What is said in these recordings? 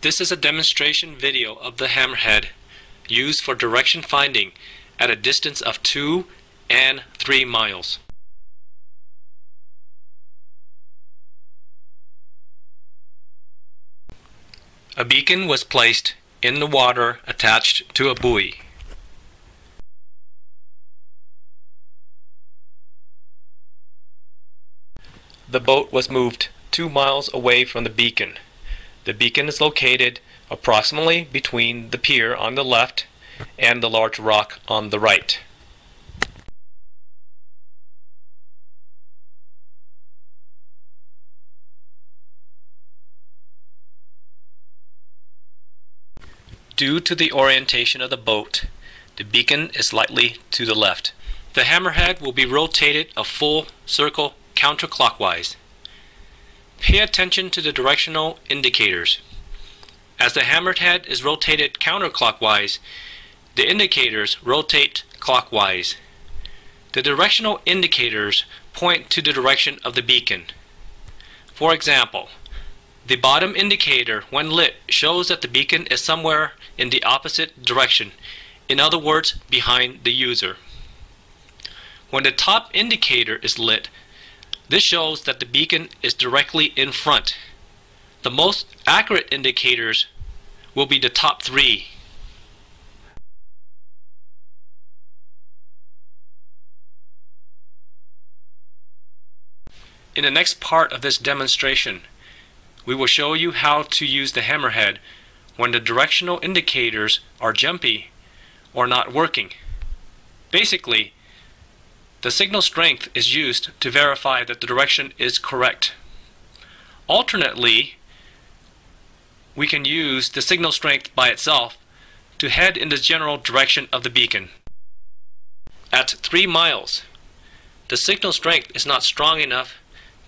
This is a demonstration video of the hammerhead used for direction finding at a distance of 2 and 3 miles. A beacon was placed in the water attached to a buoy. The boat was moved 2 miles away from the beacon. The beacon is located approximately between the pier on the left and the large rock on the right. Due to the orientation of the boat, the beacon is slightly to the left. The hammerhead will be rotated a full circle counterclockwise. Pay attention to the directional indicators. As the hammerhead is rotated counterclockwise, the indicators rotate clockwise. The directional indicators point to the direction of the beacon. For example, the bottom indicator, when lit, shows that the beacon is somewhere in the opposite direction, in other words, behind the user. When the top indicator is lit, this shows that the beacon is directly in front. The most accurate indicators will be the top three. In the next part of this demonstration, we will show you how to use the hammerhead when the directional indicators are jumpy or not working. Basically, the signal strength is used to verify that the direction is correct. Alternately, we can use the signal strength by itself to head in the general direction of the beacon. At 3 miles, the signal strength is not strong enough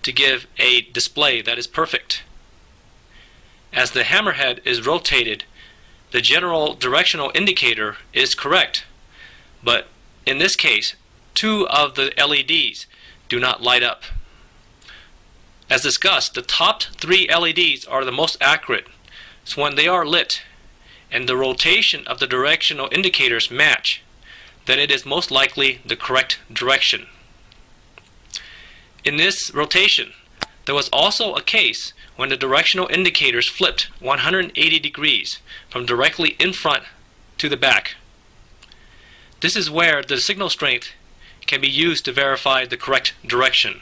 to give a display that is perfect. As the hammerhead is rotated, the general directional indicator is correct, but in this case, two of the LEDs do not light up. As discussed, the top three LEDs are the most accurate, so when they are lit and the rotation of the directional indicators match, then it is most likely the correct direction. In this rotation, there was also a case when the directional indicators flipped 180 degrees from directly in front to the back. This is where the signal strength can be used to verify the correct direction.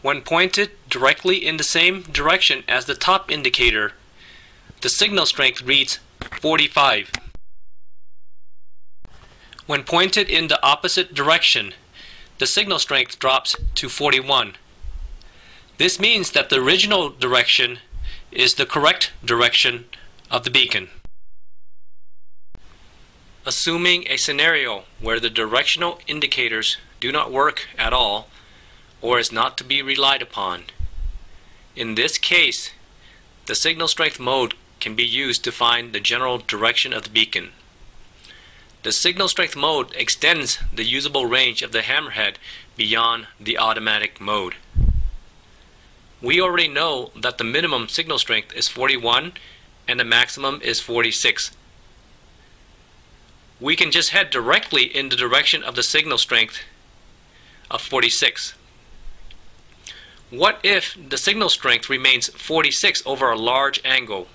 When pointed directly in the same direction as the top indicator, the signal strength reads 45. When pointed in the opposite direction, the signal strength drops to 41. This means that the original direction is the correct direction of the beacon. Assuming a scenario where the directional indicators do not work at all or is not to be relied upon. In this case, the signal strength mode can be used to find the general direction of the beacon. The signal strength mode extends the usable range of the hammerhead beyond the automatic mode. We already know that the minimum signal strength is 41 and the maximum is 46. We can just head directly in the direction of the signal strength of 46. What if the signal strength remains 46 over a large angle?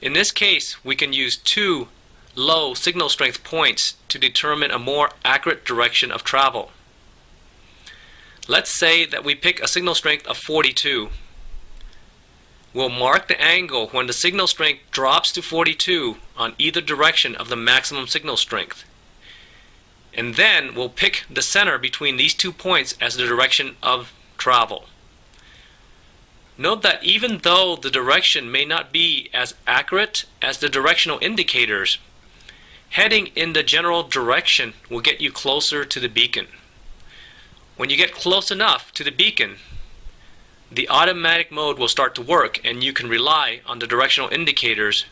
In this case, we can use two low signal strength points to determine a more accurate direction of travel. Let's say that we pick a signal strength of 42. We'll mark the angle when the signal strength drops to 42 on either direction of the maximum signal strength. And then we'll pick the center between these two points as the direction of travel. Note that even though the direction may not be as accurate as the directional indicators, Heading in the general direction will get you closer to the beacon. When you get close enough to the beacon, the automatic mode will start to work and you can rely on the directional indicators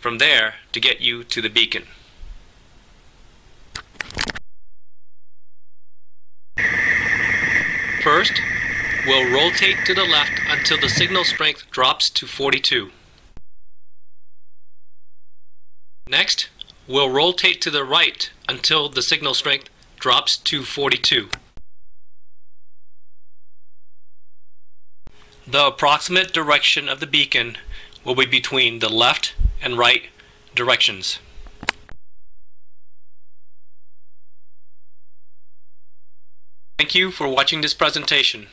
from there to get you to the beacon. First, We'll rotate to the left until the signal strength drops to 42. Next, we'll rotate to the right until the signal strength drops to 42. The approximate direction of the beacon will be between the left and right directions. Thank you for watching this presentation.